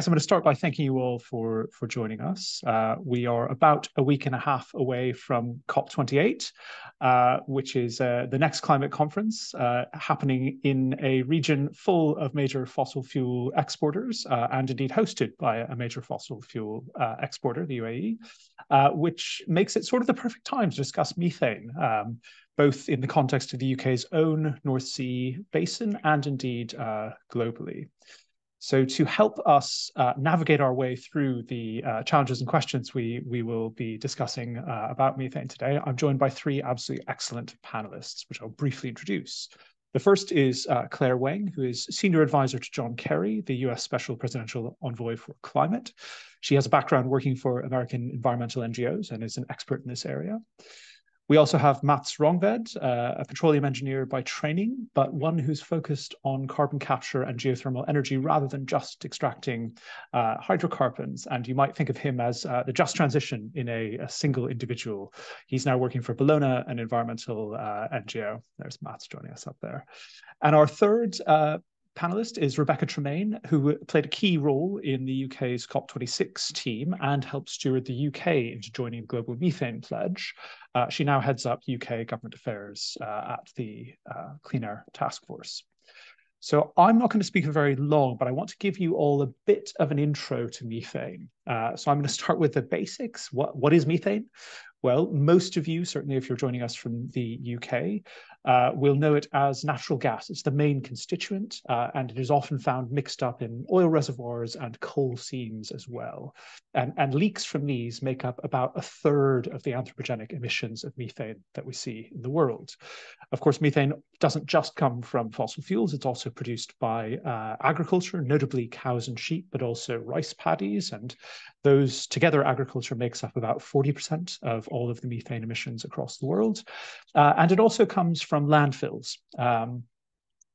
guess I'm going to start by thanking you all for for joining us. Uh, we are about a week and a half away from COP28, uh, which is uh, the next climate conference uh, happening in a region full of major fossil fuel exporters uh, and indeed hosted by a major fossil fuel uh, exporter, the UAE, which makes it sort of the perfect time to discuss methane. Um, both in the context of the UK's own North Sea basin and indeed globally. So to help us uh, navigate our way through the uh, challenges and questions we, we will be discussing uh, about methane today, I'm joined by three absolutely excellent panelists, which I'll briefly introduce. The first is uh, Claire Wang, who is Senior Advisor to John Kerry, the US Special Presidential Envoy for Climate. She has a background working for American environmental NGOs and is an expert in this area. We also have Mats Rongved, uh, a petroleum engineer by training, but one who's focused on carbon capture and geothermal energy rather than just extracting uh, hydrocarbons. And you might think of him as uh, the just transition in a, a, single individual. He's now working for Bellona, an environmental uh, NGO. There's Mats joining us up there. And our third uh, panelist is Rebecca Tremaine, who played a key role in the UK's COP26 team and helped steward the UK into joining the Global Methane Pledge. Uh, she now heads up UK government affairs uh, at the uh, Clean Air Task Force. So I'm not going to speak for very long, but I want to give you all a bit of an intro to methane. Uh, so I'm going to start with the basics. What, what is methane? Well, most of you, certainly if you're joining us from the UK, uh, will know it as natural gas. It's the main constituent, uh, and it is often found mixed up in oil reservoirs and coal seams as well. And, and leaks from these make up about a third of the anthropogenic emissions of methane that we see in the world. Of course, methane doesn't just come from fossil fuels, it's also produced by uh, agriculture, notably cows and sheep, but also rice paddies. And those together, agriculture makes up about 40% of all of the methane emissions across the world. Uh, and it also comes from landfills. Um,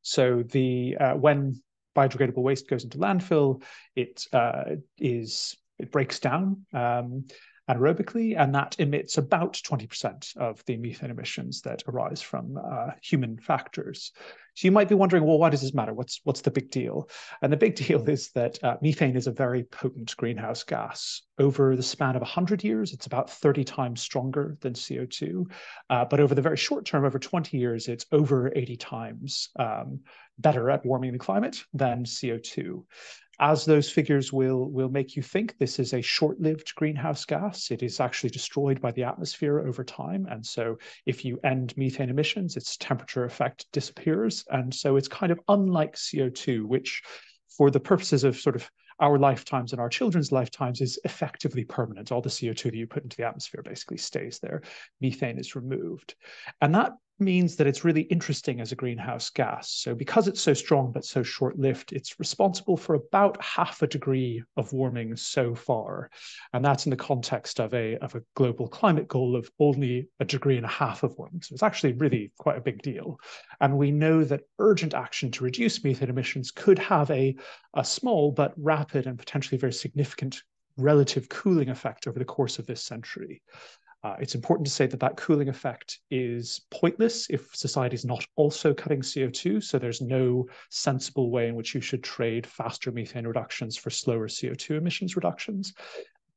so the uh, when biodegradable waste goes into landfill, it uh, is it breaks down um, anaerobically, and that emits about 20% of the methane emissions that arise from uh, human factors. So you might be wondering, well, why does this matter? What's what's the big deal? And the big deal is that uh, methane is a very potent greenhouse gas. Over the span of 100 years, it's about 30 times stronger than CO2. Uh, but over the very short term, over 20 years, it's over 80 times um, better at warming the climate than CO2 as those figures will will make you think this is a short-lived greenhouse gas it is actually destroyed by the atmosphere over time and so if you end methane emissions its temperature effect disappears and so it's kind of unlike co2 which for the purposes of sort of our lifetimes and our children's lifetimes is effectively permanent. All the CO2 that you put into the atmosphere basically stays there. Methane is removed. And that means that it's really interesting as a greenhouse gas. So because it's so strong but so short-lived, it's responsible for about half a degree of warming so far. And that's in the context of a, of a global climate goal of only a degree and a half of warming. So it's actually really quite a big deal. And we know that urgent action to reduce methane emissions could have a, a small but rapid and potentially very significant relative cooling effect over the course of this century. Uh, it's important to say that that cooling effect is pointless if society is not also cutting CO2. So there's no sensible way in which you should trade faster methane reductions for slower CO2 emissions reductions.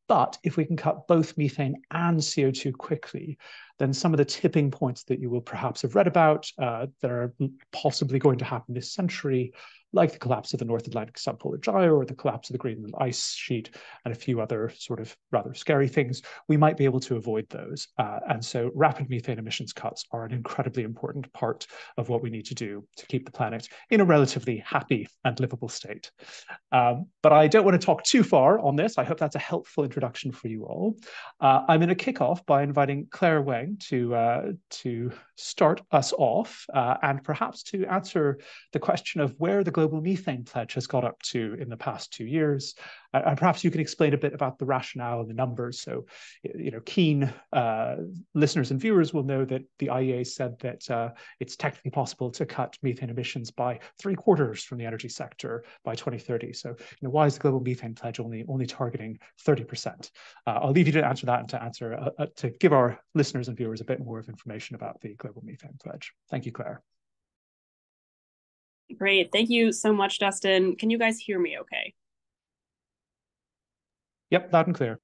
But if we can cut both methane and CO2 quickly, then some of the tipping points that you will perhaps have read about uh, that are possibly going to happen this century like the collapse of the North Atlantic subpolar gyre or the collapse of the Greenland ice sheet and a few other sort of rather scary things, we might be able to avoid those. Uh, and so rapid methane emissions cuts are an incredibly important part of what we need to do to keep the planet in a relatively happy and livable state. Um, but I don't want to talk too far on this. I hope that's a helpful introduction for you all. Uh, I'm going to kick off by inviting Claire Wang to, uh, to start us off uh, and perhaps to answer the question of where the global methane pledge has got up to in the past two years. Uh, and perhaps you can explain a bit about the rationale and the numbers. So, you know, keen uh, listeners and viewers will know that the IEA said that uh, it's technically possible to cut methane emissions by three quarters from the energy sector by 2030. So, you know, why is the global methane pledge only only targeting 30%? Uh, I'll leave you to answer that and to answer uh, uh, to give our listeners and viewers a bit more of information about the global methane pledge. Thank you, Claire. Great. Thank you so much, Dustin. Can you guys hear me okay? Yep, loud and clear.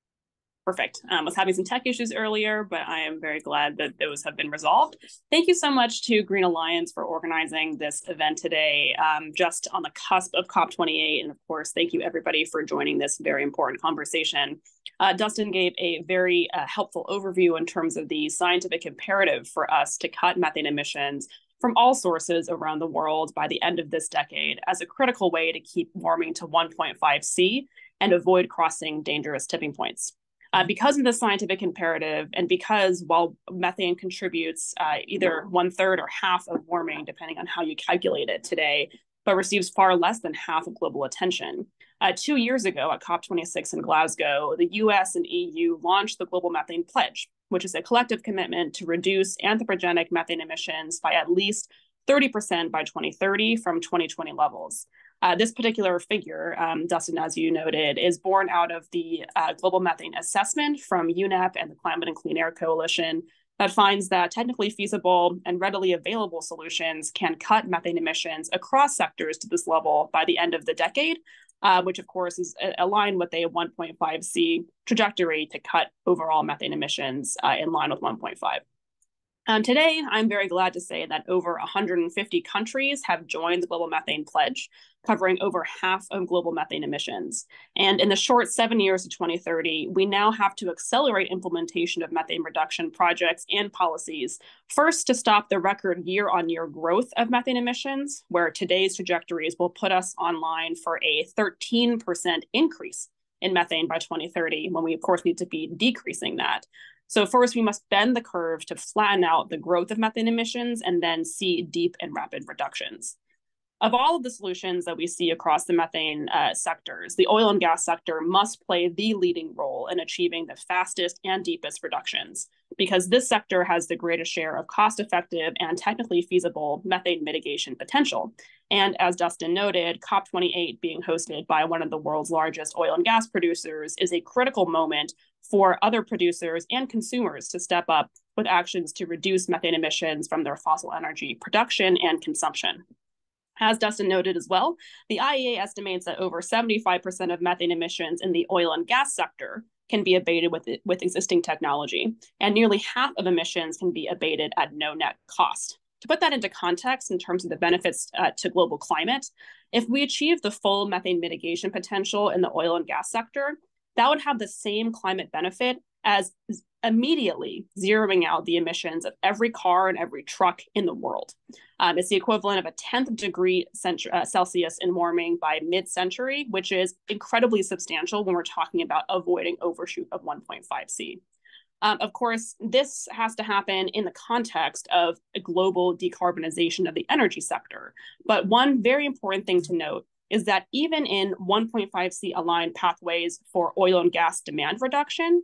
Perfect. Um, I was having some tech issues earlier, but I am very glad that those have been resolved. Thank you so much to Green Alliance for organizing this event today, um, just on the cusp of COP28. And of course, thank you everybody for joining this very important conversation. Uh, Dustin gave a very uh, helpful overview in terms of the scientific imperative for us to cut methane emissions from all sources around the world by the end of this decade as a critical way to keep warming to 1.5 C and avoid crossing dangerous tipping points. Uh, because of the scientific imperative, and because while methane contributes uh, either one third or half of warming, depending on how you calculate it today, but receives far less than half of global attention. Uh, two years ago at COP26 in Glasgow, the US and EU launched the Global Methane Pledge, which is a collective commitment to reduce anthropogenic methane emissions by at least 30% by 2030 from 2020 levels. Uh, this particular figure, um, Dustin, as you noted, is born out of the uh, Global Methane Assessment from UNEP and the Climate and Clean Air Coalition that finds that technically feasible and readily available solutions can cut methane emissions across sectors to this level by the end of the decade, uh, which of course is aligned with a 1.5 C trajectory to cut overall methane emissions uh, in line with 1.5. Um, today, I'm very glad to say that over 150 countries have joined the Global Methane Pledge, covering over half of global methane emissions. And in the short seven years to 2030, we now have to accelerate implementation of methane reduction projects and policies. First, to stop the record year on year growth of methane emissions, where today's trajectories will put us online for a 13% increase in methane by 2030, when we, of course, need to be decreasing that. So first, we must bend the curve to flatten out the growth of methane emissions and then see deep and rapid reductions. Of all of the solutions that we see across the methane uh, sectors, the oil and gas sector must play the leading role in achieving the fastest and deepest reductions because this sector has the greatest share of cost effective and technically feasible methane mitigation potential. And as Dustin noted, COP28 being hosted by one of the world's largest oil and gas producers is a critical moment for other producers and consumers to step up with actions to reduce methane emissions from their fossil energy production and consumption. As Dustin noted as well, the IEA estimates that over 75% of methane emissions in the oil and gas sector can be abated with, with existing technology, and nearly half of emissions can be abated at no net cost. To put that into context in terms of the benefits uh, to global climate, if we achieve the full methane mitigation potential in the oil and gas sector, that would have the same climate benefit as immediately zeroing out the emissions of every car and every truck in the world. Um, it's the equivalent of a 10th degree uh, Celsius in warming by mid century, which is incredibly substantial when we're talking about avoiding overshoot of 1.5 C. Um, of course, this has to happen in the context of a global decarbonization of the energy sector. But one very important thing to note is that even in 1.5C aligned pathways for oil and gas demand reduction,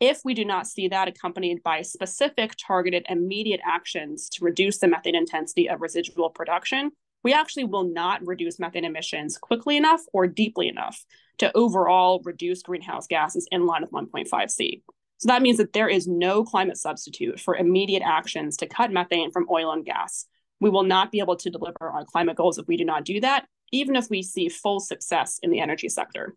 if we do not see that accompanied by specific targeted immediate actions to reduce the methane intensity of residual production, we actually will not reduce methane emissions quickly enough or deeply enough to overall reduce greenhouse gases in line with 1.5C. So that means that there is no climate substitute for immediate actions to cut methane from oil and gas. We will not be able to deliver our climate goals if we do not do that, even if we see full success in the energy sector.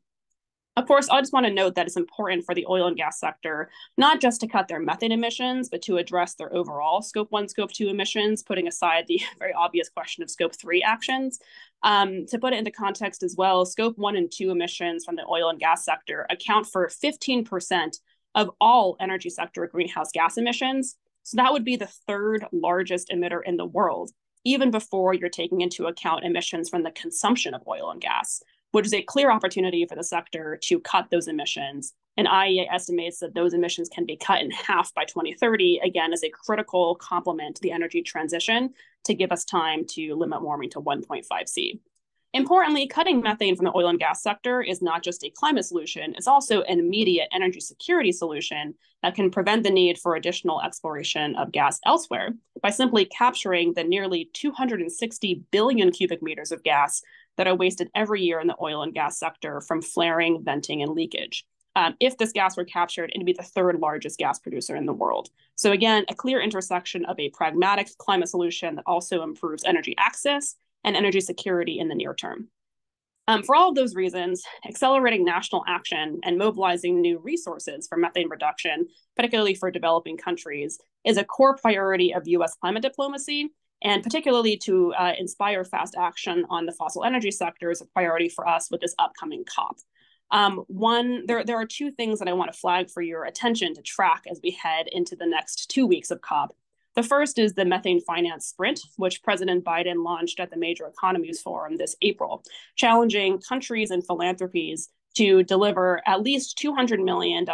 Of course, I just want to note that it's important for the oil and gas sector not just to cut their methane emissions, but to address their overall scope one, scope two emissions, putting aside the very obvious question of scope three actions. Um, to put it into context as well, scope one and two emissions from the oil and gas sector account for 15% of all energy sector greenhouse gas emissions. So that would be the third largest emitter in the world, even before you're taking into account emissions from the consumption of oil and gas which is a clear opportunity for the sector to cut those emissions. And IEA estimates that those emissions can be cut in half by 2030, again, as a critical complement to the energy transition to give us time to limit warming to 1.5 C. Importantly, cutting methane from the oil and gas sector is not just a climate solution, it's also an immediate energy security solution that can prevent the need for additional exploration of gas elsewhere by simply capturing the nearly 260 billion cubic meters of gas that are wasted every year in the oil and gas sector from flaring, venting, and leakage. Um, if this gas were captured, it'd be the third largest gas producer in the world. So again, a clear intersection of a pragmatic climate solution that also improves energy access and energy security in the near term. Um, for all of those reasons, accelerating national action and mobilizing new resources for methane reduction, particularly for developing countries, is a core priority of US climate diplomacy. And particularly to uh, inspire fast action on the fossil energy sector is a priority for us with this upcoming COP. Um, one, there, there are two things that I want to flag for your attention to track as we head into the next two weeks of COP. The first is the methane finance sprint, which President Biden launched at the Major Economies Forum this April, challenging countries and philanthropies to deliver at least $200 million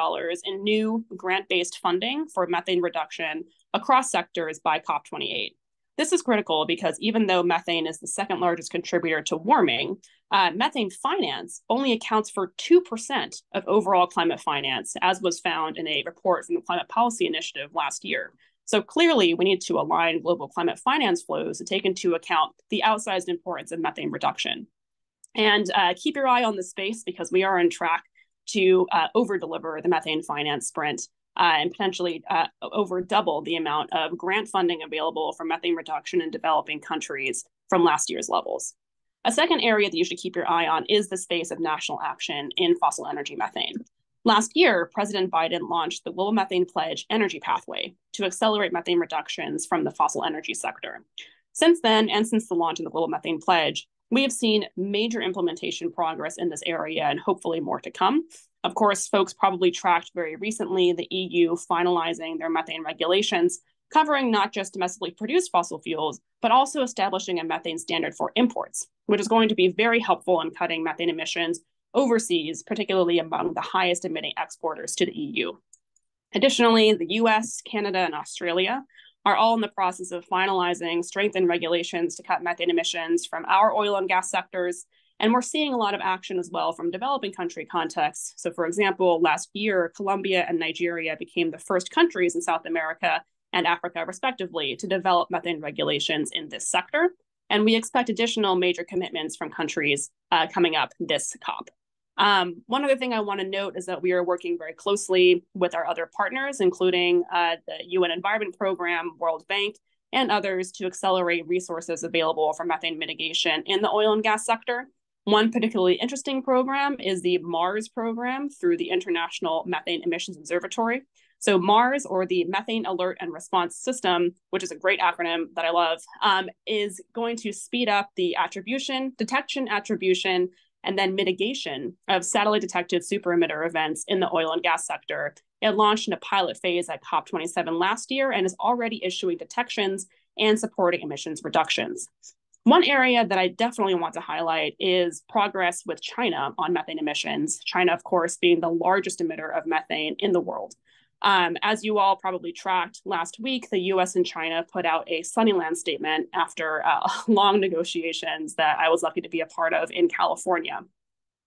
in new grant based funding for methane reduction across sectors by COP28. This is critical because even though methane is the second largest contributor to warming, uh, methane finance only accounts for 2% of overall climate finance, as was found in a report from the Climate Policy Initiative last year. So clearly, we need to align global climate finance flows to take into account the outsized importance of methane reduction. And uh, keep your eye on the space because we are on track to uh, over deliver the methane finance sprint uh, and potentially uh, over double the amount of grant funding available for methane reduction in developing countries from last year's levels. A second area that you should keep your eye on is the space of national action in fossil energy methane. Last year, President Biden launched the Global Methane Pledge Energy Pathway to accelerate methane reductions from the fossil energy sector. Since then, and since the launch of the Global Methane Pledge, we have seen major implementation progress in this area and hopefully more to come. Of course, folks probably tracked very recently the EU finalizing their methane regulations, covering not just domestically produced fossil fuels, but also establishing a methane standard for imports, which is going to be very helpful in cutting methane emissions overseas, particularly among the highest emitting exporters to the EU. Additionally, the US, Canada, and Australia are all in the process of finalizing strengthened regulations to cut methane emissions from our oil and gas sectors and we're seeing a lot of action as well from developing country contexts. So, for example, last year, Colombia and Nigeria became the first countries in South America and Africa, respectively, to develop methane regulations in this sector. And we expect additional major commitments from countries uh, coming up this COP. Um, one other thing I want to note is that we are working very closely with our other partners, including uh, the UN Environment Program, World Bank, and others to accelerate resources available for methane mitigation in the oil and gas sector. One particularly interesting program is the MARS program through the International Methane Emissions Observatory. So MARS, or the Methane Alert and Response System, which is a great acronym that I love, um, is going to speed up the attribution, detection, attribution, and then mitigation of satellite detected superemitter events in the oil and gas sector. It launched in a pilot phase at COP27 last year and is already issuing detections and supporting emissions reductions. One area that I definitely want to highlight is progress with China on methane emissions. China, of course, being the largest emitter of methane in the world. Um, as you all probably tracked last week, the US and China put out a Sunnyland statement after uh, long negotiations that I was lucky to be a part of in California.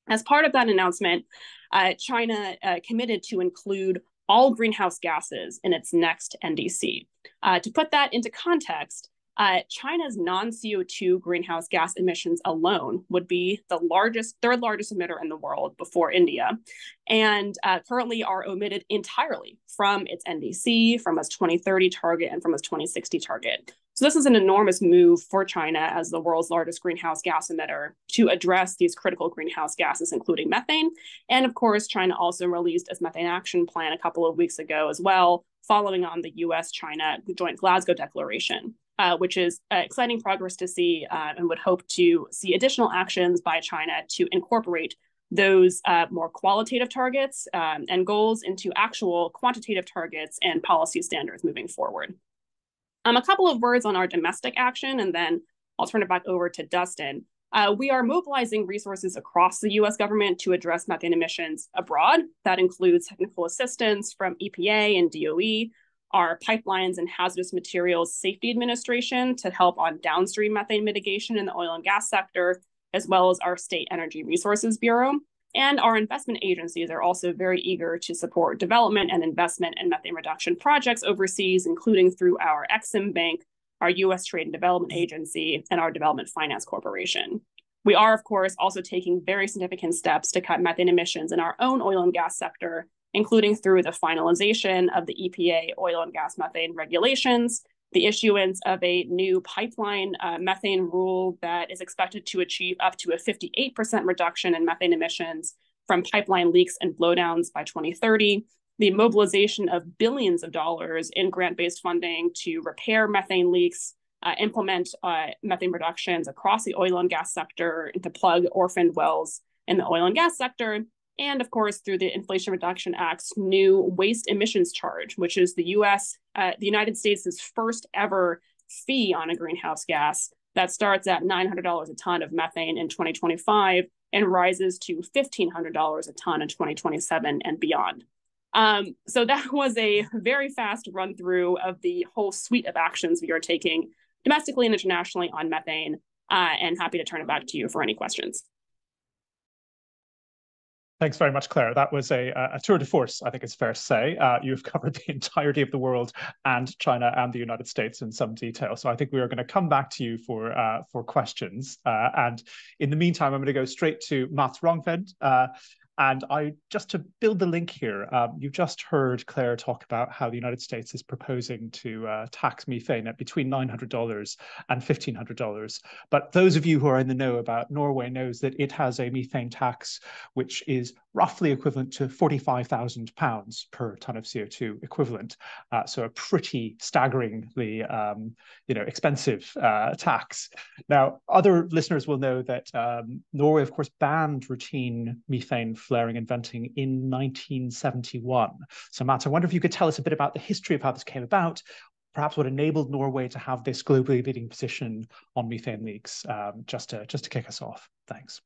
As part of that announcement, uh, China uh, committed to include all greenhouse gases in its next NDC. Uh, to put that into context, uh, China's non CO2 greenhouse gas emissions alone would be the largest, third largest emitter in the world before India, and uh, currently are omitted entirely from its NDC, from its 2030 target, and from its 2060 target. So, this is an enormous move for China as the world's largest greenhouse gas emitter to address these critical greenhouse gases, including methane. And of course, China also released its methane action plan a couple of weeks ago as well, following on the US China joint Glasgow declaration uh, which is uh, exciting progress to see uh, and would hope to see additional actions by China to incorporate those uh, more qualitative targets um, and goals into actual quantitative targets and policy standards moving forward. Um, a couple of words on our domestic action, and then I'll turn it back over to Dustin. Uh, we are mobilizing resources across the US government to address methane emissions abroad. That includes technical assistance from EPA and DOE, our Pipelines and Hazardous Materials Safety Administration to help on downstream methane mitigation in the oil and gas sector, as well as our State Energy Resources Bureau. And our investment agencies are also very eager to support development and investment in methane reduction projects overseas, including through our Exim Bank, our US Trade and Development Agency, and our Development Finance Corporation. We are, of course, also taking very significant steps to cut methane emissions in our own oil and gas sector including through the finalization of the EPA oil and gas methane regulations, the issuance of a new pipeline uh, methane rule that is expected to achieve up to a 58% reduction in methane emissions from pipeline leaks and blowdowns by 2030, the mobilization of billions of dollars in grant based funding to repair methane leaks, uh, implement uh, methane reductions across the oil and gas sector, and to plug orphaned wells in the oil and gas sector. And of course, through the Inflation Reduction Act's new waste emissions charge, which is the US, uh, the United States' first ever fee on a greenhouse gas that starts at $900 a ton of methane in 2025 and rises to $1,500 a ton in 2027 and beyond. Um, so that was a very fast run through of the whole suite of actions we are taking domestically and internationally on methane. Uh, and happy to turn it back to you for any questions. Thanks very much, Claire. That was a, a tour de force, I think it's fair to say. Uh, you've covered the entirety of the world and China and the United States in some detail. So I think we are going to come back to you for uh, for questions. Uh, and in the meantime, I'm going to go straight to Mats Rongved. And I just to build the link here, um, you just heard Claire talk about how the United States is proposing to uh, tax methane at between $900 and $1,500. But those of you who are in the know about Norway knows that it has a methane tax which is roughly equivalent to 45,000 pounds per ton of CO2 equivalent. Uh, so a pretty staggeringly, um, you know, expensive uh, tax. Now, other listeners will know that um, Norway, of course, banned routine methane flaring and venting in 1971. So, Matt, I wonder if you could tell us a bit about the history of how this came about, perhaps what enabled Norway to have this globally leading position on methane leaks, um, just to just to kick us off. Thanks.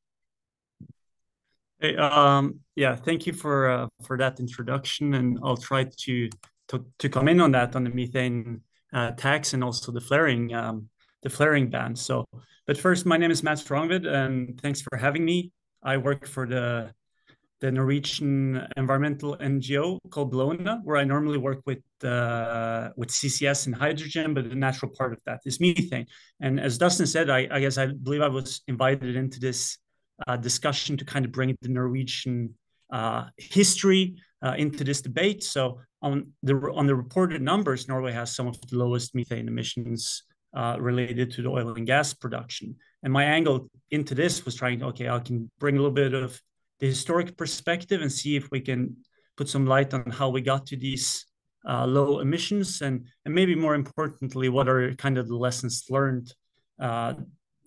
Hey, um, yeah, thank you for uh, for that introduction, and I'll try to to, to come in on that on the methane uh, tax and also the flaring um, the flaring ban. So, but first, my name is Matt Rongved, and thanks for having me. I work for the the Norwegian environmental NGO called Bellona, where I normally work with uh, with CCS and hydrogen, but the natural part of that is methane. And as Dustin said, I, I guess I believe I was invited into this discussion to kind of bring the Norwegian uh, history uh, into this debate. So on the on the reported numbers, Norway has some of the lowest methane emissions uh, related to the oil and gas production. And my angle into this was trying to okay, I can bring a little bit of the historic perspective and see if we can put some light on how we got to these uh, low emissions and and maybe more importantly, what are kind of the lessons learned uh,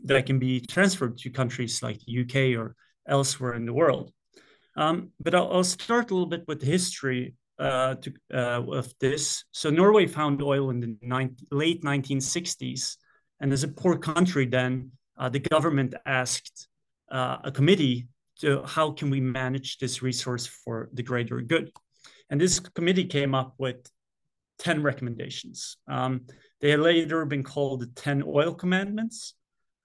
that can be transferred to countries like the UK or elsewhere in the world. Um, but I'll, I'll, start a little bit with the history uh, to, uh, of this. So Norway found oil in the late 1960s, and as a poor country, then uh, the government asked uh, a committee to how can we manage this resource for the greater good, and this committee came up with 10 recommendations. Um, they had later been called the 10 oil commandments.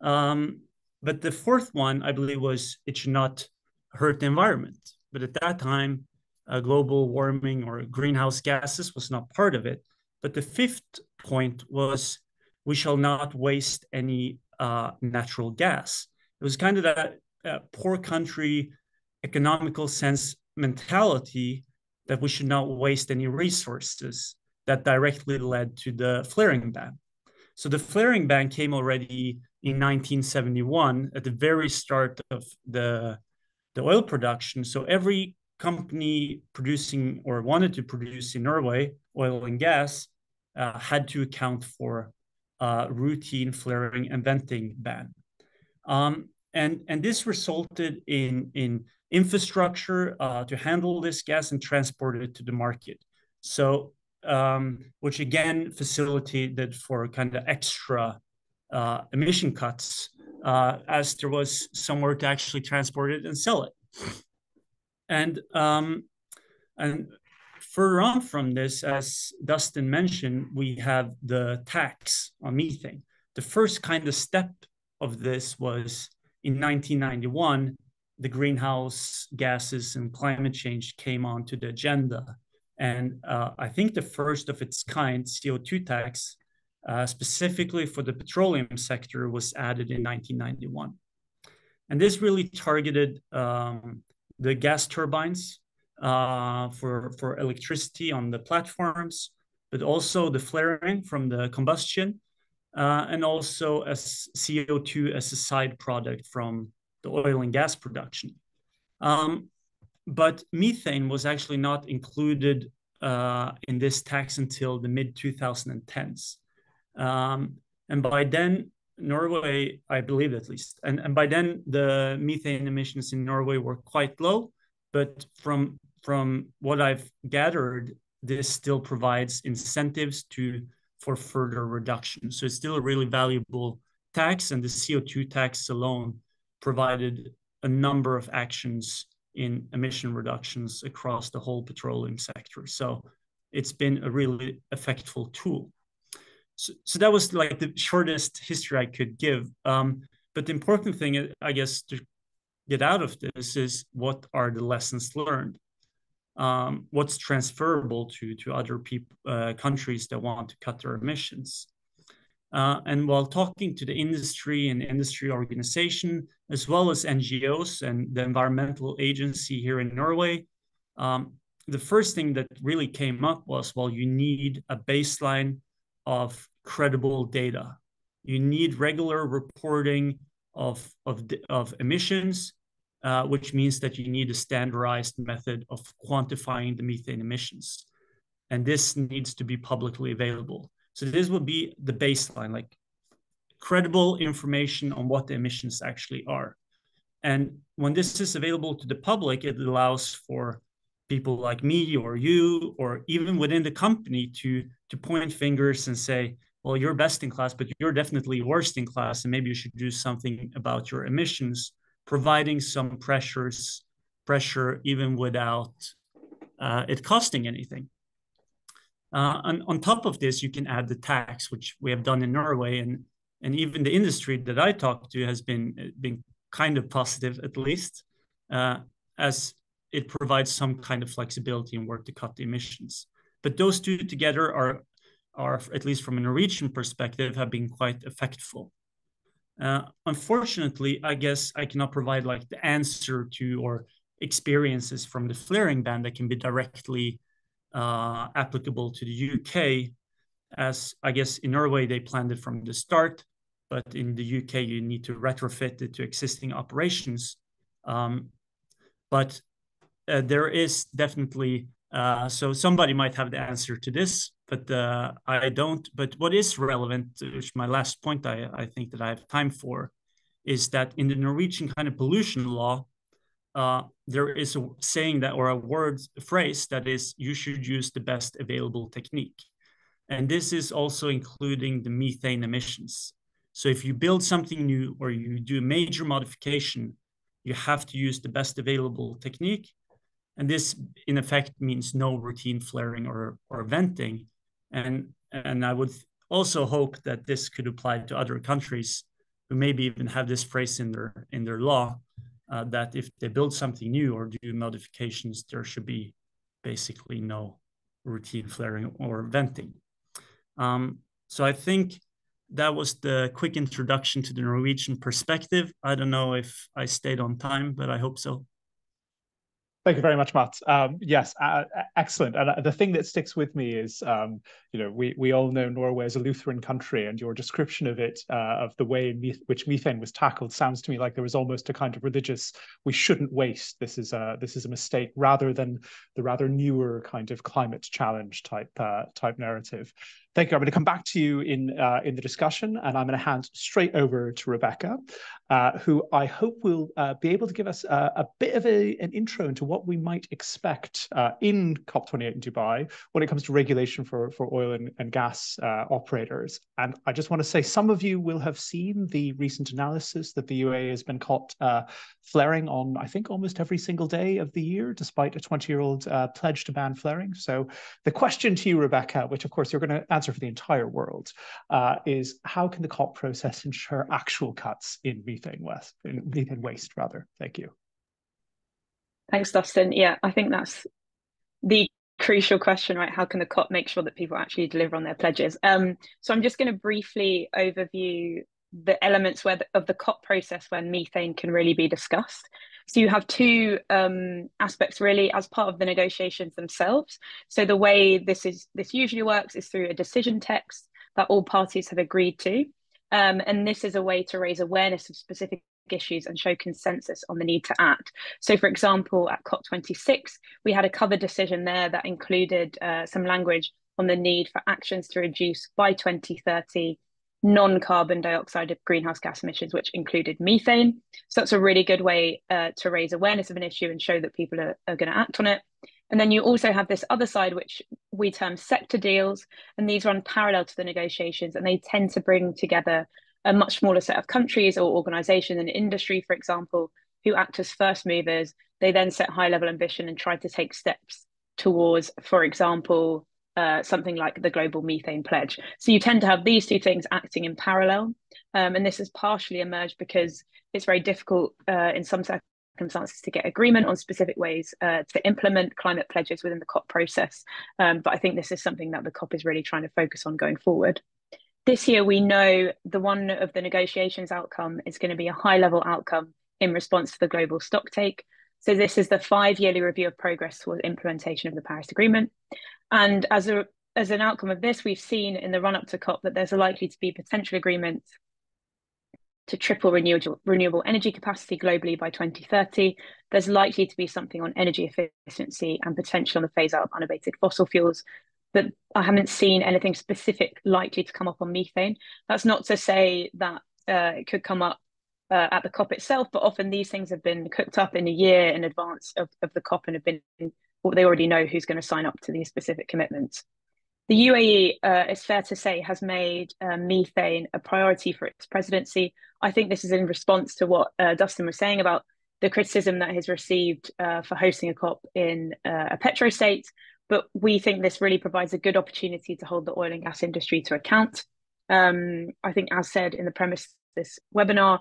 Um, but the fourth one, I believe, was it should not hurt the environment. But at that time, uh, global warming or greenhouse gases was not part of it. But the fifth point was we shall not waste any uh, natural gas. It was kind of that uh, poor country economical sense mentality that we should not waste any resources that directly led to the flaring ban. So the flaring ban came already in 1971 at the very start of the the oil production. So every company producing or wanted to produce in Norway oil and gas uh, had to account for uh, routine flaring and venting ban. Um, and, and this resulted in, in infrastructure uh, to handle this gas and transport it to the market. So, um, which again facilitated for kind of extra uh, emission cuts uh, as there was somewhere to actually transport it and sell it. And um, and further on from this, as Dustin mentioned, we have the tax on methane. The first kind of step of this was in 1991, the greenhouse gases and climate change came onto the agenda. And uh, I think the first of its kind CO2 tax uh, specifically for the petroleum sector, was added in 1991. And this really targeted um, the gas turbines uh, for, for electricity on the platforms, but also the flaring from the combustion, uh, and also as CO2 as a side product from the oil and gas production. Um, but methane was actually not included uh, in this tax until the mid 2010s. Um, and by then, Norway, I believe at least, and, and by then the methane emissions in Norway were quite low. But from from what I've gathered, this still provides incentives to for further reduction. So it's still a really valuable tax, and the CO2 tax alone provided a number of actions in emission reductions across the whole petroleum sector. So it's been a really effective tool. So, so that was like the shortest history I could give. Um, but the important thing, I guess, to get out of this is what are the lessons learned? Um, what's transferable to to other people, uh, countries that want to cut their emissions? Uh, and while talking to the industry and industry organization, as well as NGOs and the environmental agency here in Norway, um, the first thing that really came up was, well, you need a baseline of credible data. You need regular reporting of, of, of emissions, uh, which means that you need a standardized method of quantifying the methane emissions. And this needs to be publicly available. So this will be the baseline, like credible information on what the emissions actually are. And when this is available to the public, it allows for people like me or you, or even within the company to, to point fingers and say, well, you're best in class, but you're definitely worst in class, and maybe you should do something about your emissions, providing some pressures, pressure even without uh, it costing anything. Uh, and on top of this, you can add the tax, which we have done in Norway, and and even the industry that I talked to has been been kind of positive, at least, uh, as it provides some kind of flexibility in where to cut the emissions. But those two together are are at least from a Norwegian perspective have been quite effectful. Uh, unfortunately, I guess I cannot provide like the answer to or experiences from the flaring ban that can be directly uh, applicable to the UK, as I guess in Norway they planned it from the start, but in the UK you need to retrofit it to existing operations. Um, but uh, there is definitely uh, so somebody might have the answer to this, but uh, I don't. But what is relevant, which my last point I, I think that I have time for, is that in the Norwegian kind of pollution law, uh, there is a saying that or a word a phrase that is you should use the best available technique. And this is also including the methane emissions. So if you build something new or you do a major modification you have to use the best available technique and this in effect means no routine flaring or, or venting and and i would also hope that this could apply to other countries who maybe even have this phrase in their in their law uh, that if they build something new or do modifications, there should be basically no routine flaring or venting. Um, so I think that was the quick introduction to the Norwegian perspective. I don't know if I stayed on time, but I hope so. Thank you very much, Matt. Um, yes, uh, excellent. And uh, the thing that sticks with me is, um, you know, we we all know Norway is a Lutheran country, and your description of it, uh, of the way in which methane was tackled, sounds to me like there was almost a kind of religious "we shouldn't waste. This is a this is a mistake," rather than the rather newer kind of climate challenge type uh, type narrative. Thank you. I'm going to come back to you in uh, in the discussion, and I'm going to hand straight over to Rebecca, uh, who I hope will uh, be able to give us a, a bit of a, an intro into what we might expect uh, in COP28 in Dubai when it comes to regulation for for oil and, and gas uh, operators. And I just want to say, some of you will have seen the recent analysis that the UAE has been caught uh, flaring on, I think, almost every single day of the year, despite a 20-year-old pledge to ban flaring. So the question to you, Rebecca, which of course you're going to answer for the entire world, uh, is how can the COP process ensure actual cuts in methane waste, in methane waste rather? Thank you. Thanks, Dustin. Yeah, I think that's the crucial question, right? How can the COP make sure that people actually deliver on their pledges? Um, so I'm just going to briefly overview the elements where the, of the COP process when methane can really be discussed. So you have two um, aspects really as part of the negotiations themselves. So the way this is this usually works is through a decision text that all parties have agreed to, um, and this is a way to raise awareness of specific issues and show consensus on the need to act. So, for example, at COP26, we had a cover decision there that included uh, some language on the need for actions to reduce by 2030 non carbon dioxide of greenhouse gas emissions, which included methane. So, that's a really good way uh, to raise awareness of an issue and show that people are, are going to act on it. And then you also have this other side, which we term sector deals, and these run parallel to the negotiations, and they tend to bring together a much smaller set of countries or organizations and industry, for example, who act as first movers. They then set high level ambition and try to take steps towards, for example, uh, something like the global methane pledge. So you tend to have these two things acting in parallel. Um, and this has partially emerged because it's very difficult uh, in some circumstances to get agreement on specific ways uh, to implement climate pledges within the COP process. Um, but I think this is something that the COP is really trying to focus on going forward. This year, we know the one of the negotiations outcome is going to be a high level outcome in response to the global stocktake. So this is the five yearly review of progress towards implementation of the Paris Agreement. And as a as an outcome of this, we've seen in the run up to COP that there's likely to be potential agreement to triple renewable, renewable energy capacity globally by 2030. There's likely to be something on energy efficiency and potential on the phase out of unabated fossil fuels but I haven't seen anything specific likely to come up on methane. That's not to say that uh, it could come up uh, at the COP itself, but often these things have been cooked up in a year in advance of, of the COP and have been, well, they already know who's going to sign up to these specific commitments. The UAE, uh, it's fair to say, has made uh, methane a priority for its presidency. I think this is in response to what uh, Dustin was saying about the criticism that he's received uh, for hosting a COP in uh, a petro state, but we think this really provides a good opportunity to hold the oil and gas industry to account. Um, I think, as said in the premise this webinar,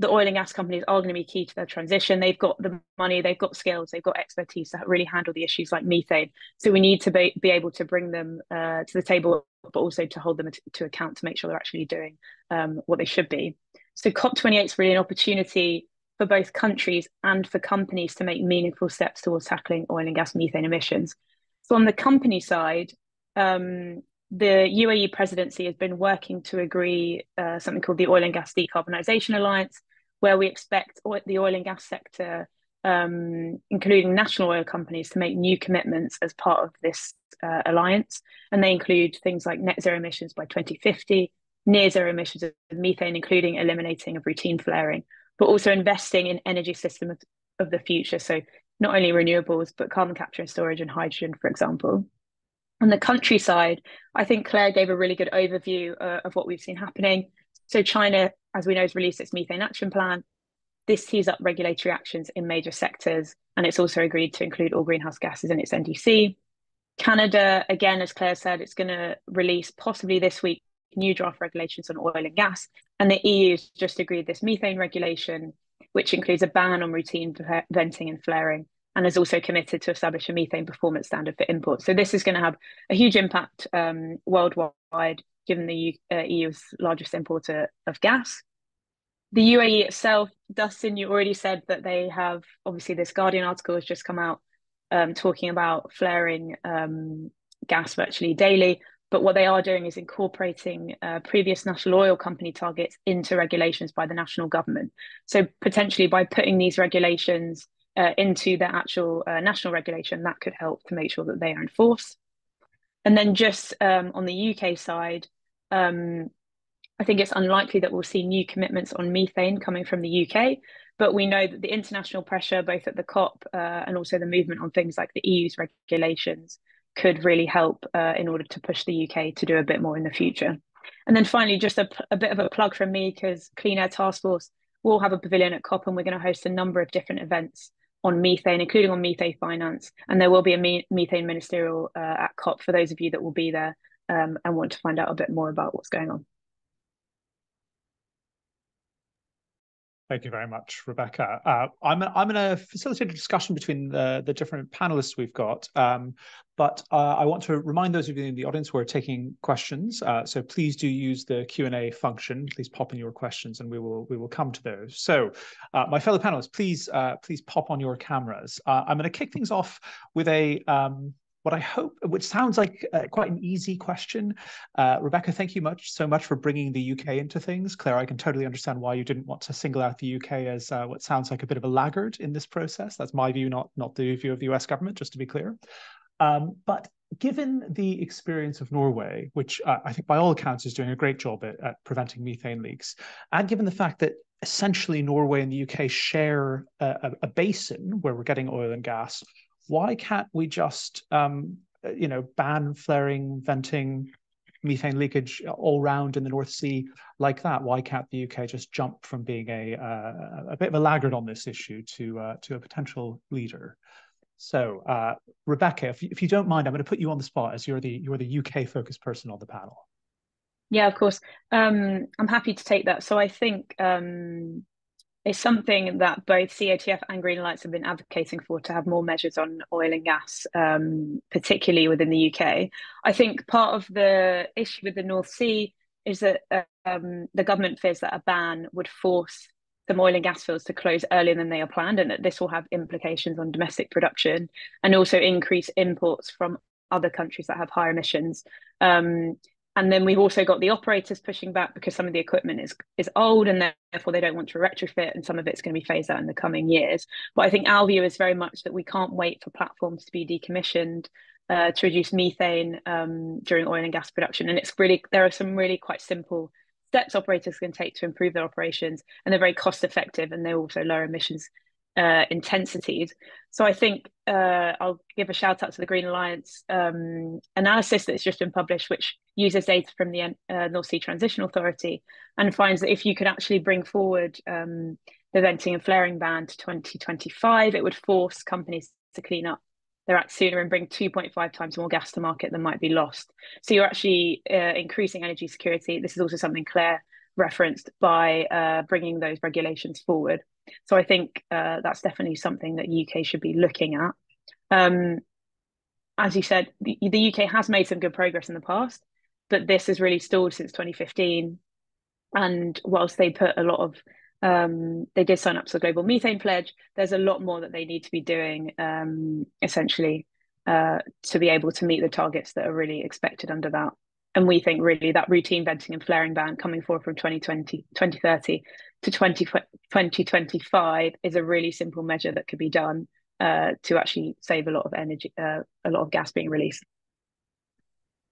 the oil and gas companies are going to be key to their transition. They've got the money, they've got skills, they've got expertise to really handle the issues like methane. So we need to be, be able to bring them uh, to the table, but also to hold them to account to make sure they're actually doing um, what they should be. So COP28 is really an opportunity for both countries and for companies to make meaningful steps towards tackling oil and gas methane emissions. So on the company side, um, the UAE presidency has been working to agree uh, something called the Oil and Gas Decarbonisation Alliance, where we expect the oil and gas sector, um, including national oil companies, to make new commitments as part of this uh, alliance. And they include things like net zero emissions by 2050, near zero emissions of methane, including eliminating of routine flaring, but also investing in energy systems of the future. So not only renewables, but carbon capture and storage and hydrogen, for example. On the countryside, I think Claire gave a really good overview uh, of what we've seen happening. So China, as we know, has released its methane action plan. This tees up regulatory actions in major sectors, and it's also agreed to include all greenhouse gases in its NDC. Canada, again, as Claire said, it's going to release possibly this week new draft regulations on oil and gas. And the EU's just agreed this methane regulation which includes a ban on routine venting and flaring, and has also committed to establish a methane performance standard for imports. So this is going to have a huge impact um, worldwide, given the uh, EU's largest importer of gas. The UAE itself, Dustin, you already said that they have obviously this Guardian article has just come out um, talking about flaring um, gas virtually daily. But what they are doing is incorporating uh, previous national oil company targets into regulations by the national government. So potentially by putting these regulations uh, into the actual uh, national regulation, that could help to make sure that they are enforced. And then just um, on the UK side, um, I think it's unlikely that we'll see new commitments on methane coming from the UK, but we know that the international pressure, both at the COP uh, and also the movement on things like the EU's regulations, could really help uh, in order to push the UK to do a bit more in the future. And then finally, just a, a bit of a plug from me because Clean Air Task Force will have a pavilion at COP and we're going to host a number of different events on methane, including on methane finance. And there will be a me- methane ministerial uh, at COP for those of you that will be there um, and want to find out a bit more about what's going on. Thank you very much, Rebecca. Uh, I'm, I'm going to facilitate a discussion between the, the different panelists we've got, um, but uh, I want to remind those of you in the audience who are taking questions. Uh, so please do use the Q&A function. Please pop in your questions and we will we will come to those. So uh, my fellow panelists, please uh, please pop on your cameras. Uh, I'm going to kick things off with a um, what I hope, which sounds like uh, quite an easy question. Uh, Rebecca, thank you much so much for bringing the UK into things. Claire, I can totally understand why you didn't want to single out the UK as uh, what sounds like a bit of a laggard in this process. That's my view, not not the view of the US government, just to be clear. Um, but given the experience of Norway, which uh, I think by all accounts is doing a great job at, at preventing methane leaks, and given the fact that essentially Norway and the UK share a, a, basin where we're getting oil and gas why can't we just um, you know ban flaring venting methane leakage all round in the North Sea like that? Why can't the UK just jump from being a uh, a bit of a laggard on this issue to uh, to a potential leader? So, uh, Rebecca, if, if you don't mind, I'm going to put you on the spot as you're the you're the UK focused person on the panel. Yeah, of course. Um, I'm happy to take that. So I think um, it's something that both CATF and Green Alliance have been advocating for to have more measures on oil and gas, um, particularly within the UK. I think part of the issue with the North Sea is that um, the government fears that a ban would force some oil and gas fields to close earlier than they are planned, and that this will have implications on domestic production and also increase imports from other countries that have higher emissions. Um, and then we've also got the operators pushing back because some of the equipment is is old and therefore they don't want to retrofit and some of it's going to be phased out in the coming years but i think our view is very much that we can't wait for platforms to be decommissioned uh, to reduce methane um, during oil and gas production and it's really there are some really quite simple steps operators can take to improve their operations and they're very cost effective and they also lower emissions uh, intensities. So I think uh, I'll give a shout out to the Green Alliance um, analysis that's just been published, which uses data from the uh, North Sea Transition Authority and finds that if you could actually bring forward um, the venting and flaring ban to 2025, it would force companies to clean up their act sooner and bring 2.5 times more gas to market than might be lost. So you're actually uh, increasing energy security. This is also something Claire referenced by uh, bringing those regulations forward. So I think uh, that's definitely something that UK should be looking at. Um, as you said, the, the, UK has made some good progress in the past, but this has really stalled since 2015. And whilst they put a lot of, um, they did sign up to the Global Methane Pledge, there's a lot more that they need to be doing um, essentially uh, to be able to meet the targets that are really expected under that and we think really that routine venting and flaring ban coming forward from 2020 2030 to 20, 2025 is a really simple measure that could be done uh, to actually save a lot of energy uh, a lot of gas being released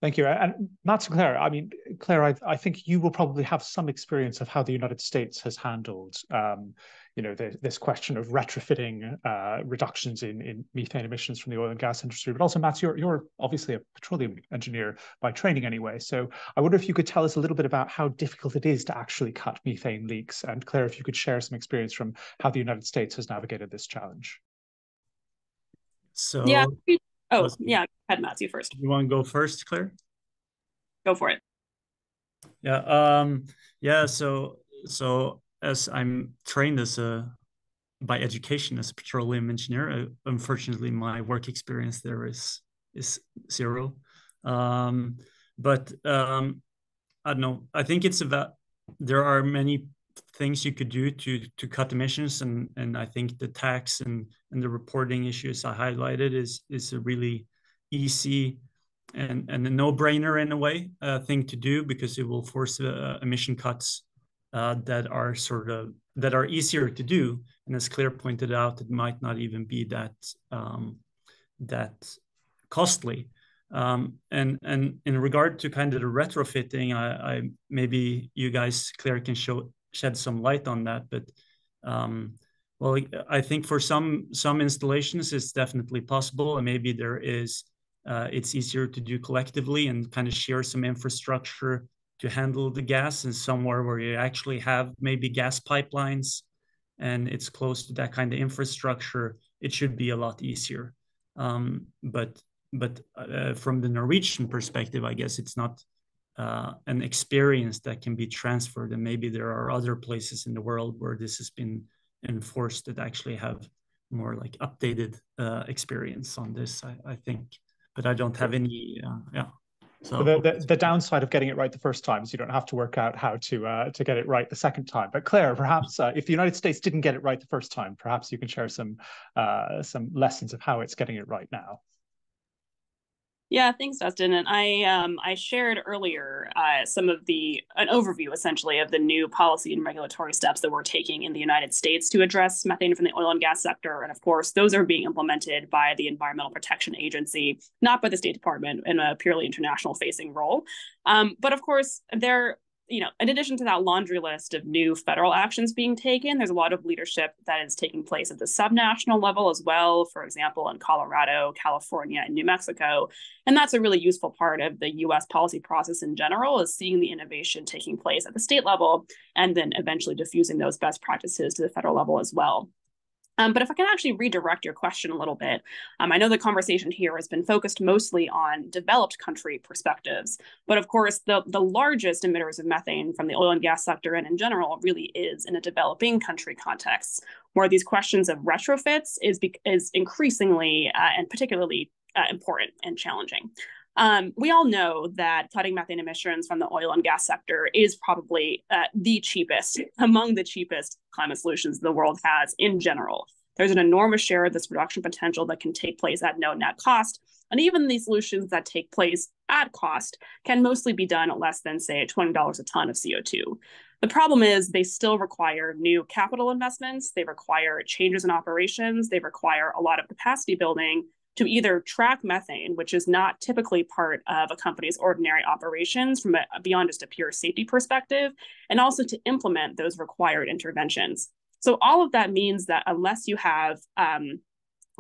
Thank you. And Mats and Claire, I mean, Claire, I, I, think you will probably have some experience of how the United States has handled, um, you know, the, this question of retrofitting uh, reductions in, in methane emissions from the oil and gas industry. But also, Mats, you're, you're obviously a petroleum engineer by training anyway. So I wonder if you could tell us a little bit about how difficult it is to actually cut methane leaks. And Claire, if you could share some experience from how the United States has navigated this challenge. So yeah, Oh, Let's, yeah. Head Matthew first. You want to go first, Claire? Go for it. Yeah. Um. Yeah. So so as I'm trained as a by education as a petroleum engineer, uh, unfortunately, my work experience there is is zero. Um. But um, I don't know. I think it's about there are many things you could do to to cut emissions and and I think the tax and and the reporting issues I highlighted is is a really easy and and a no-brainer in a way uh, thing to do because it will force uh, emission cuts uh, that are sort of that are easier to do and as Claire pointed out it might not even be that um, that costly um, and and in regard to kind of the retrofitting I, I maybe you guys Claire can show shed some light on that. But um, well, I think for some some installations, it's definitely possible, and maybe there is. Uh, it's easier to do collectively and kind of share some infrastructure to handle the gas, and somewhere where you actually have maybe gas pipelines, and it's close to that kind of infrastructure, it should be a lot easier. Um, but but uh, from the Norwegian perspective, I guess it's not uh, an experience that can be transferred. And maybe there are other places in the world where this has been enforced that actually have more like updated uh, experience on this. I, I, think, but I don't have any. Uh, yeah. So the, the, the, downside of getting it right the first time is you don't have to work out how to uh, to get it right the second time. But Claire, perhaps uh, if the United States didn't get it right the first time, perhaps you can share some uh, some lessons of how it's getting it right now. Yeah, thanks, Dustin. And I um, I shared earlier uh, some of the an overview essentially of the new policy and regulatory steps that we're taking in the United States to address methane from the oil and gas sector. And of course, those are being implemented by the Environmental Protection Agency, not by the State Department in a purely international facing role. Um, but of course, there you know, in addition to that laundry list of new federal actions being taken, there's a lot of leadership that is taking place at the subnational level as well, for example, in Colorado, California, and New Mexico. And that's a really useful part of the US policy process in general, is seeing the innovation taking place at the state level and then eventually diffusing those best practices to the federal level as well. Um, but if I can actually redirect your question a little bit, um, I know the conversation here has been focused mostly on developed country perspectives, but of course, the, the largest emitters of methane from the oil and gas sector and in general really is in a developing country context, where these questions of retrofits is, is increasingly uh, and particularly uh, important and challenging. Um, we all know that cutting methane emissions from the oil and gas sector is probably uh, the cheapest, among the cheapest climate solutions the world has in general. There's an enormous share of this reduction potential that can take place at no net cost. And even the solutions that take place at cost can mostly be done at less than, say, $20 a ton of CO2. The problem is they still require new capital investments, they require changes in operations, they require a lot of capacity building, to either track methane, which is not typically part of a company's ordinary operations from a, beyond just a pure safety perspective, and also to implement those required interventions. So all of that means that unless you have um,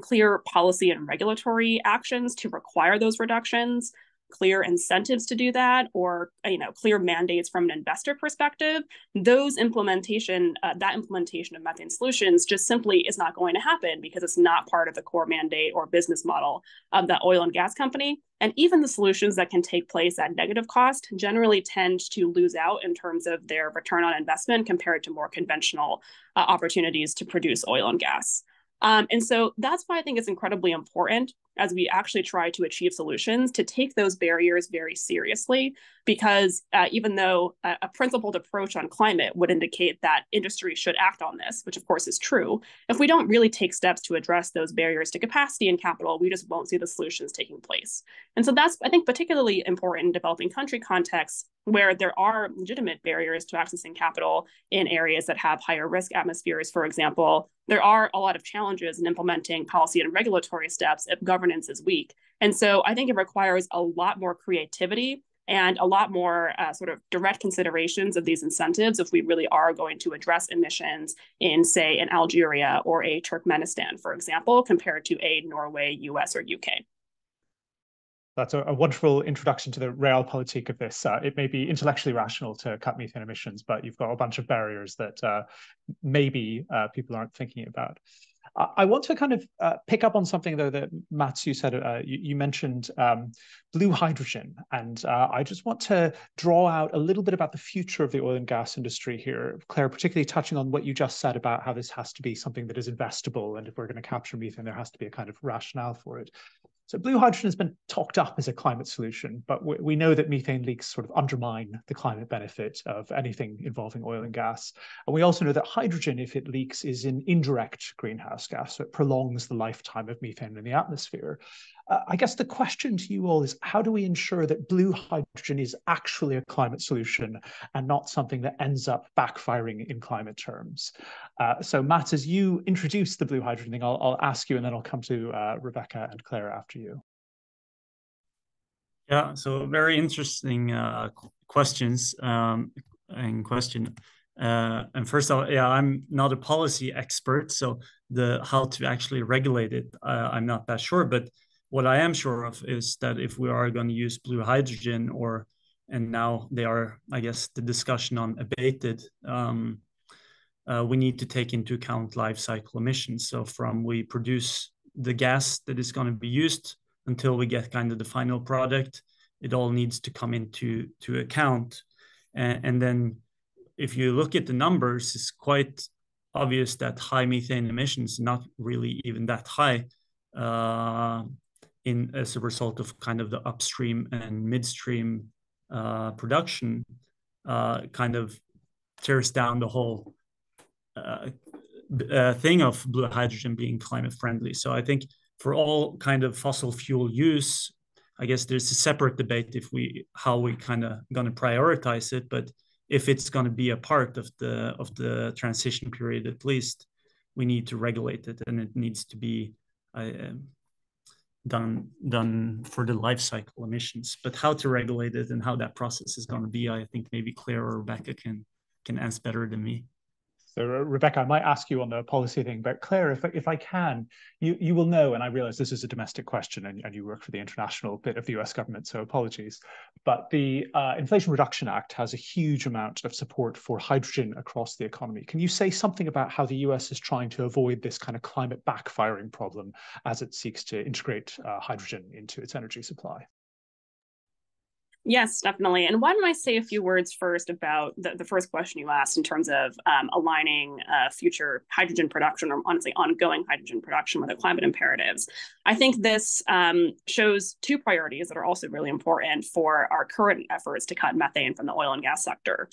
clear policy and regulatory actions to require those reductions, clear incentives to do that or you know clear mandates from an investor perspective those implementation uh, that implementation of methane solutions just simply is not going to happen because it's not part of the core mandate or business model of that oil and gas company. And even the solutions that can take place at negative cost generally tend to lose out in terms of their return on investment compared to more conventional uh, opportunities to produce oil and gas. Um, and so that's why I think it's incredibly important as we actually try to achieve solutions to take those barriers very seriously. Because uh, even though a, a, principled approach on climate would indicate that industry should act on this, which of course is true, if we don't really take steps to address those barriers to capacity and capital, we just won't see the solutions taking place. And so that's, I think, particularly important in developing country contexts where there are legitimate barriers to accessing capital in areas that have higher risk atmospheres, for example. There are a lot of challenges in implementing policy and regulatory steps if governance is weak. And so I think it requires a lot more creativity and a lot more uh, sort of direct considerations of these incentives if we really are going to address emissions in, say, an Algeria or a Turkmenistan, for example, compared to a Norway, US, or UK. That's a, a wonderful introduction to the realpolitik of this. Uh, it may be intellectually rational to cut methane emissions, but you've got a bunch of barriers that uh, maybe uh, people aren't thinking about. I want to kind of uh, pick up on something though that Mats you said uh, you, you, mentioned um, blue hydrogen, and uh, I just want to draw out a little bit about the future of the oil and gas industry here, Claire, particularly touching on what you just said about how this has to be something that is investable, and if we're going to capture methane, there has to be a kind of rationale for it. So blue hydrogen has been talked up as a climate solution, but we, we, know that methane leaks sort of undermine the climate benefit of anything involving oil and gas. And we also know that hydrogen, if it leaks, is an indirect greenhouse gas, so it prolongs the lifetime of methane in the atmosphere. Uh, I guess the question to you all is how do we ensure that blue hydrogen is actually a climate solution and not something that ends up backfiring in climate terms? Uh, so, Matt, as you introduce the blue hydrogen thing, I'll, I'll ask you and then I'll come to uh, Rebecca and Claire after you. Yeah, so very interesting uh, questions um, and question. Uh, and first of all, yeah, I'm not a policy expert, so the how to actually regulate it, uh, I'm not that sure. But what I am sure of is that if we are going to use blue hydrogen, or and now they are, I guess, the discussion on abated, um, uh, we need to take into account life cycle emissions. So from we produce the gas that is going to be used until we get kind of the final product, it all needs to come into to account. And, and then if you look at the numbers, it's quite obvious that high methane emissions not really even that high uh, in as a result of kind of the upstream and midstream uh, production uh, kind of tears down the whole uh, uh, thing of blue hydrogen being climate friendly. So I think for all kind of fossil fuel use, I guess there's a separate debate if we how we kind of going to prioritize it, but if it's going to be a part of the of the transition period at least, we need to regulate it, and it needs to be uh, done done for the life cycle emissions. But how to regulate it and how that process is going to be, I think maybe Claire or Rebecca can can answer better than me. So Rebecca, I might ask you on the policy thing, but Claire, if, if I can, you, you will know, and I realize this is a domestic question and, and you work for the international bit of the US government, so apologies, but the uh, Inflation Reduction Act has a huge amount of support for hydrogen across the economy. Can you say something about how the US is trying to avoid this kind of climate backfiring problem as it seeks to integrate uh, hydrogen into its energy supply? Yes, definitely. And why don't I say a few words first about the, the first question you asked in terms of um, aligning uh, future hydrogen production or honestly ongoing hydrogen production with the climate imperatives. I think this um, shows two priorities that are also really important for our current efforts to cut methane from the oil and gas sector.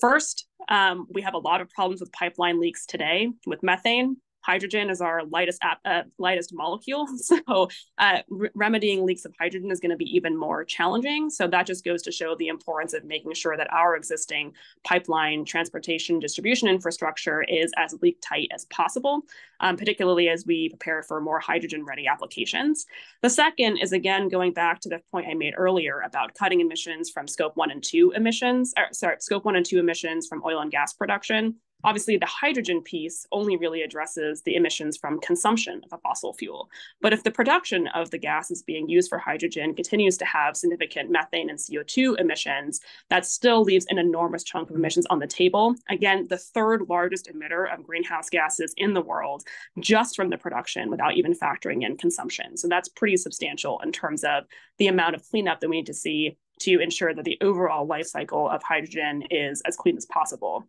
First, um, we have a lot of problems with pipeline leaks today with methane hydrogen is our lightest uh, lightest molecule. So uh, re- remedying leaks of hydrogen is going to be even more challenging. So that just goes to show the importance of making sure that our existing pipeline transportation distribution infrastructure is as leak tight as possible, um, particularly as we prepare for more hydrogen ready applications. The second is again going back to the point I made earlier about cutting emissions from scope one and two emissions, or, sorry, scope one and two emissions from oil and gas production Obviously, the hydrogen piece only really addresses the emissions from consumption of a fossil fuel. But if the production of the gas is being used for hydrogen continues to have significant methane and CO2 emissions, that still leaves an enormous chunk of emissions on the table. Again, the third largest emitter of greenhouse gases in the world, just from the production without even factoring in consumption. So that's pretty substantial in terms of the amount of cleanup that we need to see to ensure that the overall life cycle of hydrogen is as clean as possible.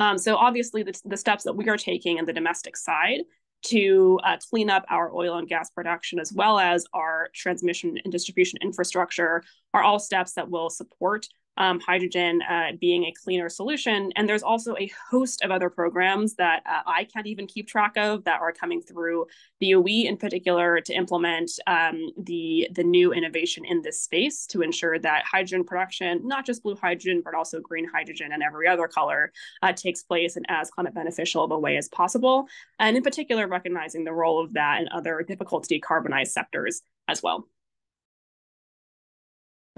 Um, so obviously the, the steps that we are taking in the domestic side to uh, clean up our oil and gas production as well as our transmission and distribution infrastructure are all steps that will support um, hydrogen uh, being a cleaner solution. And there's also a host of other programs that uh, I can't even keep track of that are coming through the DOE in particular to implement um, the, the new innovation in this space to ensure that hydrogen production, not just blue hydrogen, but also green hydrogen and every other color, uh, takes place in as climate beneficial of a way as possible. And in particular, recognizing the role of that in other difficult to decarbonize sectors as well.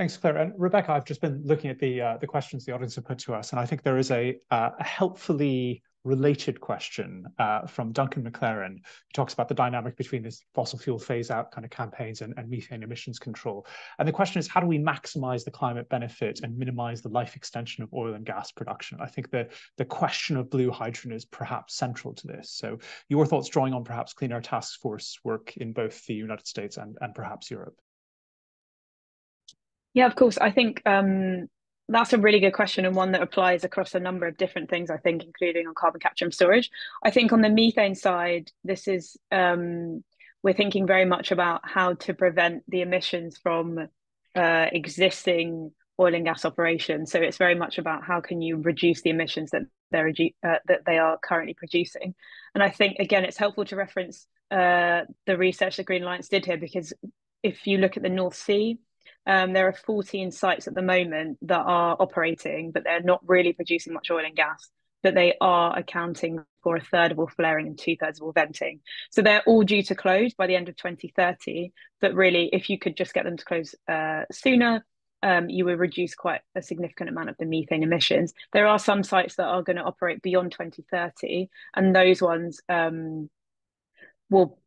Thanks, Claire. And Rebecca, I've just been looking at the uh, the questions the audience have put to us, and I think there is a, uh, a helpfully related question uh, from Duncan McLaren, who talks about the dynamic between this fossil fuel phase out kind of campaigns and, and, methane emissions control. And the question is, how do we maximize the climate benefit and minimize the life extension of oil and gas production? I think the, the question of blue hydrogen is perhaps central to this. So your thoughts drawing on perhaps Clean Air Task Force work in both the United States and, and perhaps Europe? Yeah, of course. I think um, that's a really good question and one that applies across a number of different things, I think, including on carbon capture and storage. I think on the methane side, this is, um, we're thinking very much about how to prevent the emissions from uh, existing oil and gas operations. So it's very much about how can you reduce the emissions that they're uh, that they are currently producing. And I think again, it's helpful to reference uh, the research that Green Alliance did here because if you look at the North Sea, um, there are 14 sites at the moment that are operating, but they're not really producing much oil and gas. But they are accounting for a third of all flaring and two thirds of all venting. So they're all due to close by the end of 2030. But really, if you could just get them to close uh, sooner, um, you would reduce quite a significant amount of the methane emissions. There are some sites that are going to operate beyond 2030, and those ones um, will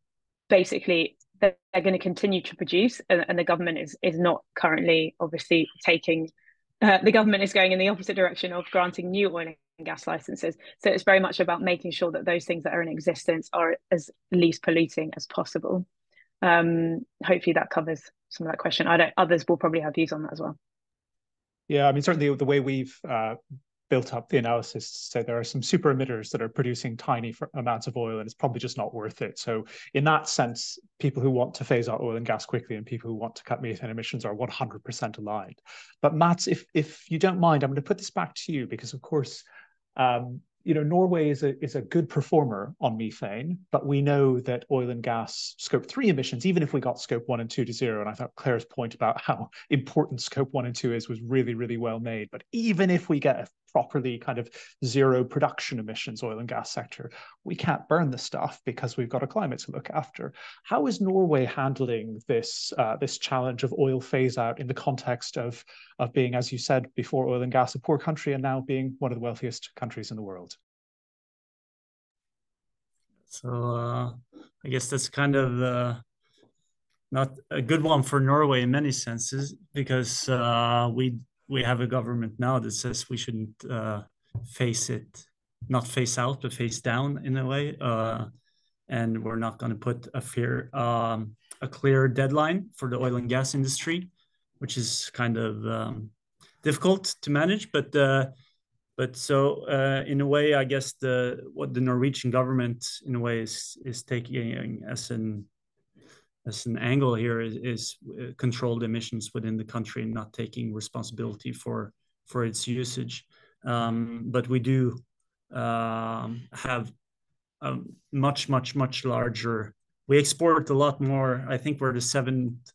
basically they're going to continue to produce, and, and, the government is is not currently obviously taking. Uh, the government is going in the opposite direction of granting new oil and gas licenses. So it's very much about making sure that those things that are in existence are as least polluting as possible. Um, hopefully that covers some of that question. I don't. Others will probably have views on that as well. Yeah, I mean, certainly the way we've uh, built up the analysis to say there are some super emitters that are producing tiny amounts of oil and it's probably just not worth it. So in that sense, people who want to phase out oil and gas quickly and people who want to cut methane emissions are 100% aligned. But Mats, if if you don't mind, I'm going to put this back to you because of course um, you know, Norway is a is a good performer on methane, but we know that oil and gas scope three emissions, even if we got scope one and two to zero, and I thought Claire's point about how important scope one and two is was really, really well made. But even if we get a properly kind of zero production emissions oil and gas sector, we can't burn the stuff because we've got a climate to look after. How is Norway handling this uh, this challenge of oil phase out in the context of of being, as you said before, oil and gas a poor country and now being one of the wealthiest countries in the world? So uh, I guess that's kind of uh, not a good one for Norway in many senses because uh, we we have a government now that says we shouldn't uh, face it, not face out, but face down in a way. Uh, and we're not going to put a fair, um, a clear deadline for the oil and gas industry, which is kind of um, difficult to manage. But uh, but so uh, in a way, I guess the what the Norwegian government in a way is is taking as an as an angle here is, is uh, controlled emissions within the country, and not taking responsibility for for its usage. Um, but we do um, have a much, much, much larger. We export a lot more. I think we're the seventh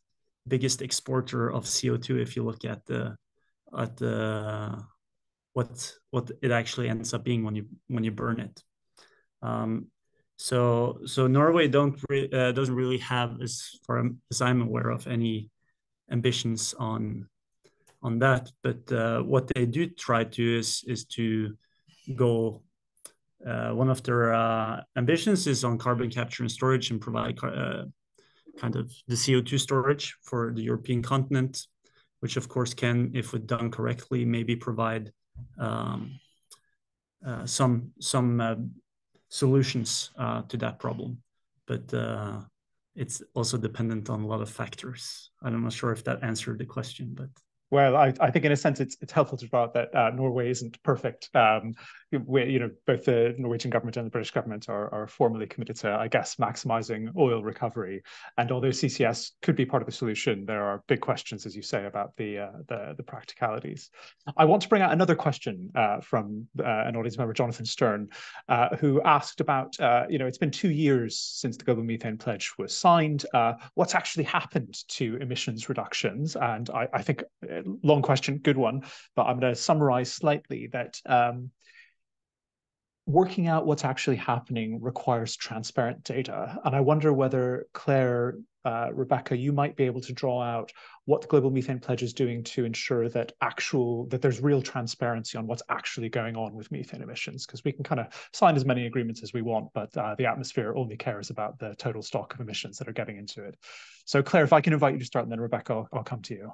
biggest exporter of CO2 if you look at the at the what what it actually ends up being when you when you burn it. Um, so so Norway don't re- uh, doesn't really have as far as I'm aware of any ambitions on on that. But uh, what they do try to is is to go. Uh, one of their uh, ambitions is on carbon capture and storage and provide uh, kind of the CO2 storage for the European continent, which of course can, if done correctly, maybe provide um, uh, some some solutions uh, to that problem. But uh, it's also dependent on a lot of factors. I'm not sure if that answered the question, but well, I, I, think in a sense it's it's helpful to draw out that uh, Norway isn't perfect. Um, we, you know, both the Norwegian government and the British government are, are formally committed to, I guess, maximizing oil recovery. And although CCS could be part of the solution, there are big questions, as you say, about the uh, the, the, practicalities. I want to bring out another question uh, from uh, an audience member, Jonathan Stern, uh, who asked about, uh, you know, it's been two years since the Global Methane Pledge was signed. what's actually happened to emissions reductions? And I, I think long question, good one, but I'm going to summarize slightly that um, working out what's actually happening requires transparent data. And I wonder whether Claire, uh, Rebecca, you might be able to draw out what the Global Methane Pledge is doing to ensure that actual that there's real transparency on what's actually going on with methane emissions. Because we can kind of sign as many agreements as we want, but uh, the atmosphere only cares about the total stock of emissions that are getting into it. So Claire, if I can invite you to start, and then Rebecca, I'll, I'll come to you.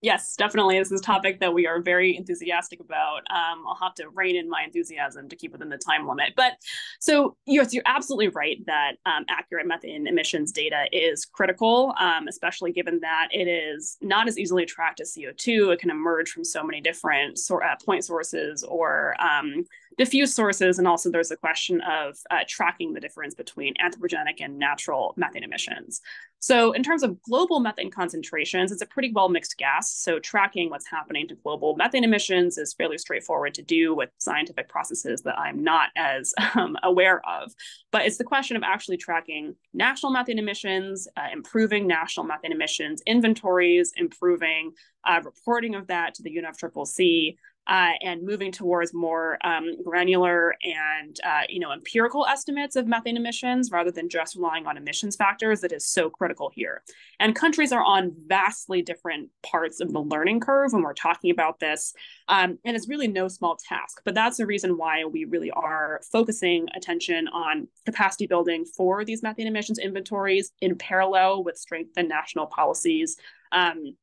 Yes, definitely. This is a topic that we are very enthusiastic about. Um, I'll have to rein in my enthusiasm to keep within the time limit. But so yes, you're absolutely right that um, accurate methane emissions data is critical, um, especially given that it is not as easily tracked as CO2. It can emerge from so many different sor- uh, point sources or um, diffuse sources. And also there's a question of uh, tracking the difference between anthropogenic and natural methane emissions. So in terms of global methane concentrations, it's a pretty well mixed gas. So tracking what's happening to global methane emissions is fairly straightforward to do with scientific processes that I'm not as um, aware of. But it's the question of actually tracking national methane emissions, uh, improving national methane emissions inventories, improving uh, reporting of that to the UNFCCC, uh, and moving towards more um, granular and uh, you know empirical estimates of methane emissions rather than just relying on emissions factors that is so critical here. And countries are on vastly different parts of the learning curve when we're talking about this, um, and it's really no small task. But that's the reason why we really are focusing attention on capacity building for these methane emissions inventories in parallel with strengthened national policies. Um,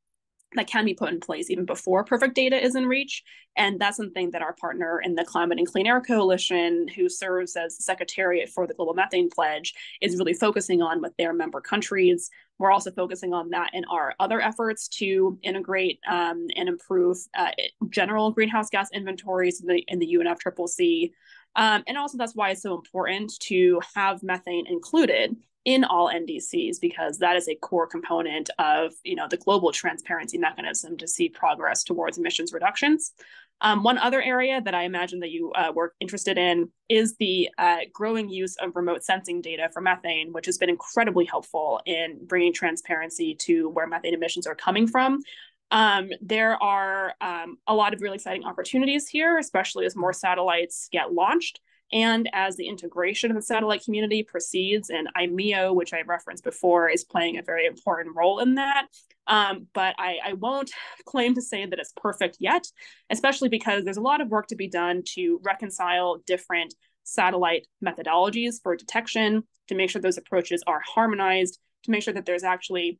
that can be put in place even before perfect data is in reach. And that's something that our partner in the Climate and Clean Air Coalition, who serves as secretariat for the Global Methane Pledge, is really focusing on with their member countries. We're also focusing on that in our other efforts to integrate um, and improve uh, general greenhouse gas inventories in the, in the UNFCCC. Um, and also, that's why it's so important to have methane included in all NDCs because that is a core component of you know the global transparency mechanism to see progress towards emissions reductions. Um, one other area that I imagine that you uh, were interested in is the uh, growing use of remote sensing data for methane, which has been incredibly helpful in bringing transparency to where methane emissions are coming from. Um, there are um, a lot of really exciting opportunities here, especially as more satellites get launched. And as the integration of the satellite community proceeds, and IMEO, which I referenced before, is playing a very important role in that. Um, but I, I won't claim to say that it's perfect yet, especially because there's a lot of work to be done to reconcile different satellite methodologies for detection, to make sure those approaches are harmonized, to make sure that there's actually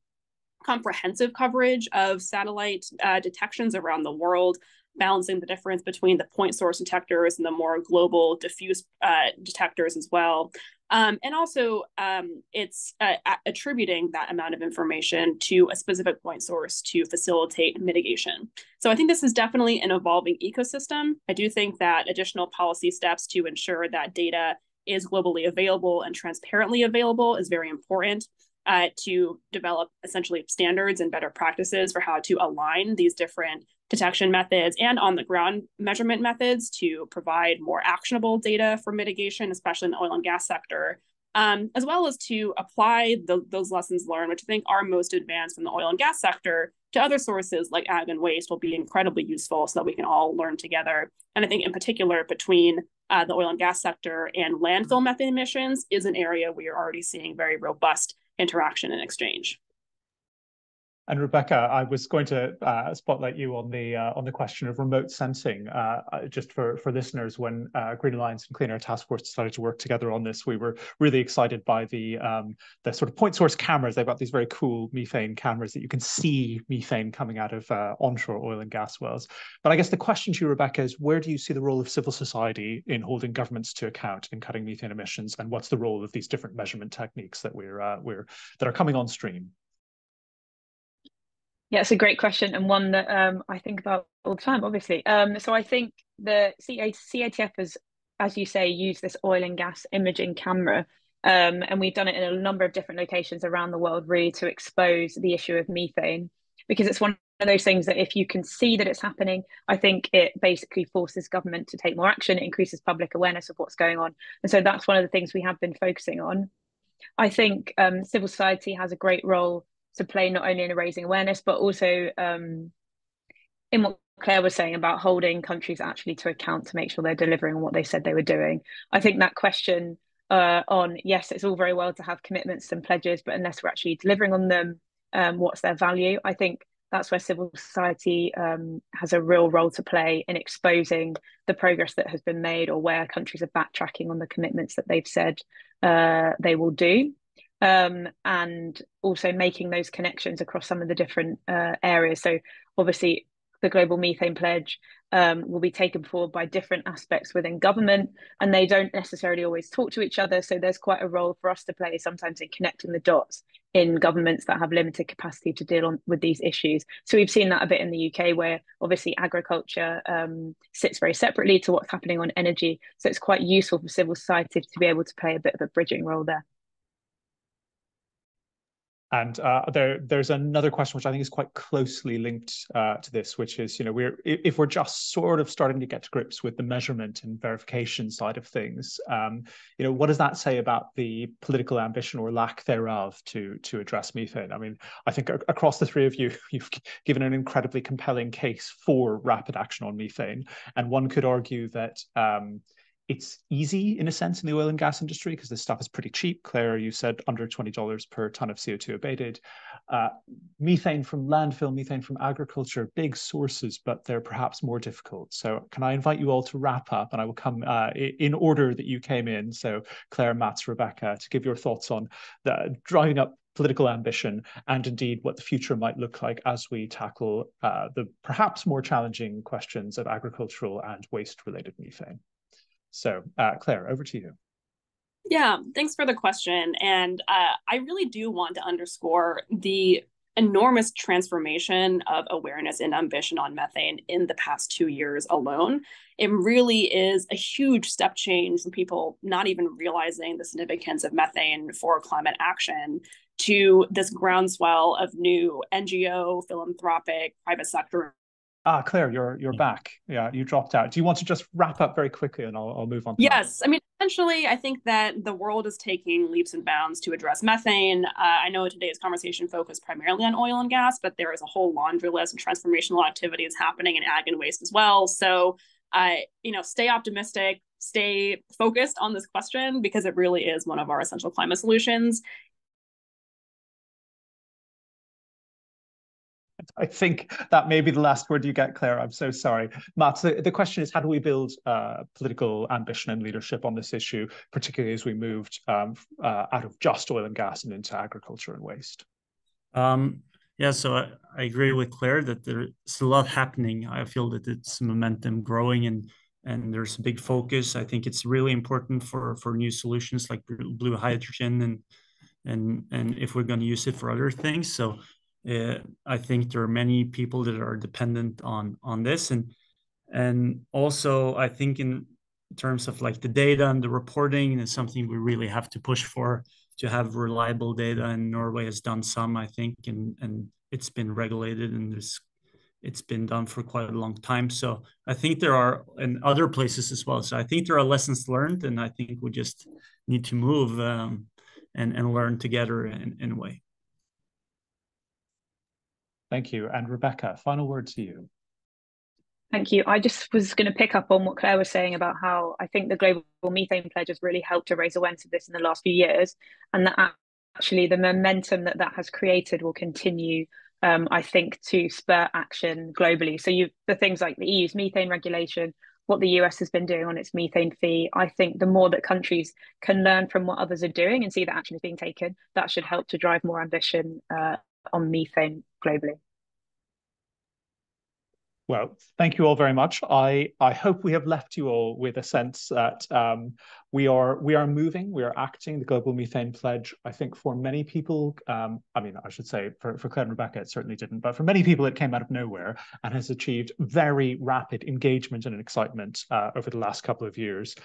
comprehensive coverage of satellite uh, detections around the world balancing the difference between the point source detectors and the more global diffuse uh, detectors as well. Um, and also, um, it's uh, attributing that amount of information to a specific point source to facilitate mitigation. So I think this is definitely an evolving ecosystem. I do think that additional policy steps to ensure that data is globally available and transparently available is very important. Uh, to develop essentially standards and better practices for how to align these different detection methods and on the ground measurement methods to provide more actionable data for mitigation, especially in the oil and gas sector, um, as well as to apply the, those lessons learned, which I think are most advanced from the oil and gas sector, to other sources like ag and waste will be incredibly useful so that we can all learn together. And I think in particular between uh, the oil and gas sector and landfill methane emissions is an area we are already seeing very robust interaction and exchange. And Rebecca, I was going to uh, spotlight you on the uh, on the question of remote sensing. Uh, uh just for for listeners, when uh, Green Alliance and Clean Air Task Force decided to work together on this, we were really excited by the um, the sort of point source cameras. They've got these very cool methane cameras that you can see methane coming out of uh, onshore oil and gas wells. But I guess the question to you, Rebecca, is where do you see the role of civil society in holding governments to account in cutting methane emissions, and what's the role of these different measurement techniques that we're we're that are coming on stream? Yeah, it's a great question and one that um, I think about all the time, obviously. Um, so I think the CATF has, as you say, used this oil and gas imaging camera. Um, and we've done it in a number of different locations around the world, really, to expose the issue of methane. Because it's one of those things that if you can see that it's happening, I think it basically forces government to take more action, it increases public awareness of what's going on. And so that's one of the things we have been focusing on. I think um, civil society has a great role to play not only in raising awareness but also um, in what Claire was saying about holding countries actually to account to make sure they're delivering on what they said they were doing. I think that question uh, on yes, it's all very well to have commitments and pledges, but unless we're actually delivering on them, um, what's their value? I think that's where civil society um, has a real role to play in exposing the progress that has been made or where countries are backtracking on the commitments that they've said uh, they will do um, and also making those connections across some of the different uh, areas. So, obviously, the Global Methane Pledge um, will be taken forward by different aspects within government, and they don't necessarily always talk to each other. So, there's quite a role for us to play sometimes in connecting the dots in governments that have limited capacity to deal on, with these issues. So, we've seen that a bit in the UK, where obviously agriculture um, sits very separately to what's happening on energy. So, it's quite useful for civil society to be able to play a bit of a bridging role there. And uh, there, there's another question which I think is quite closely linked uh, to this, which is, you know, we're if we're just sort of starting to get to grips with the measurement and verification side of things, um, you know, what does that say about the political ambition or lack thereof to to address methane? I mean, I think across the three of you, you've given an incredibly compelling case for rapid action on methane, and one could argue that. Um, it's easy in a sense in the oil and gas industry because this stuff is pretty cheap. Claire, you said under $20 per ton of CO2 abated. Uh, methane from landfill, methane from agriculture, big sources, but they're perhaps more difficult. So, can I invite you all to wrap up? And I will come uh, in order that you came in. So, Claire, Mats, Rebecca, to give your thoughts on the, driving up political ambition, and indeed what the future might look like as we tackle uh, the perhaps more challenging questions of agricultural and waste-related methane. So, uh, Claire, over to you. Yeah, thanks for the question. And uh, I really do want to underscore the enormous transformation of awareness and ambition on methane in the past two years alone. It really is a huge step change from people not even realizing the significance of methane for climate action to this groundswell of new NGO, philanthropic, private sector Ah, Claire, you're you're back. Yeah, you dropped out. Do you want to just wrap up very quickly, and I'll I'll move on. yes, that. I mean, essentially, I think that the world is taking leaps and bounds to address methane. Uh, I know today's conversation focused primarily on oil and gas, but there is a whole laundry list of transformational activities happening in ag and waste as well. So, I uh, you know, stay optimistic, stay focused on this question because it really is one of our essential climate solutions. I think that may be the last word you get, Claire. I'm so sorry. Matt, the, the question is how do we build uh, political ambition and leadership on this issue, particularly as we moved um, uh, out of just oil and gas and into agriculture and waste? Um, yeah, so I, I, agree with Claire that there's a lot happening. I feel that it's momentum growing and and there's a big focus. I think it's really important for for new solutions like blue hydrogen and and and if we're going to use it for other things. So uh, I think there are many people that are dependent on on this, and and also I think in terms of like the data and the reporting is something we really have to push for to have reliable data. And Norway has done some, I think, and and it's been regulated and there's it's been done for quite a long time. So I think there are in other places as well. So I think there are lessons learned, and I think we just need to move um, and and learn together in, in a way. Thank you. And Rebecca, final word to you. Thank you. I just was going to pick up on what Claire was saying about how I think the Global Methane Pledge has really helped to raise awareness of this in the last few years, and that actually the momentum that that has created will continue. Um, I think to spur action globally. So you the things like the EU's methane regulation, what the US has been doing on its methane fee. I think the more that countries can learn from what others are doing and see that action is being taken, that should help to drive more ambition uh, on methane globally. Well, thank you all very much. I, I hope we have left you all with a sense that um, we are we are moving, we are acting. The Global Methane Pledge, I think, for many people, um, I mean, I should say for, for Claire and Rebecca, it certainly didn't, but for many people, it came out of nowhere and has achieved very rapid engagement and excitement uh, over the last couple of years.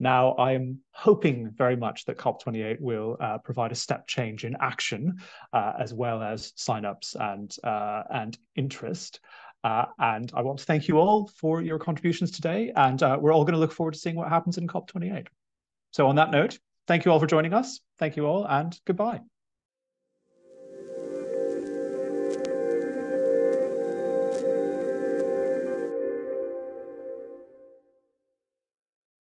Now, I'm hoping very much that COP28 will uh, provide a step change in action, uh, as well as signups and uh, and interest. Uh, and I want to thank you all for your contributions today. And uh, we're all going to look forward to seeing what happens in COP28. So, on that note, thank you all for joining us. Thank you all, and goodbye.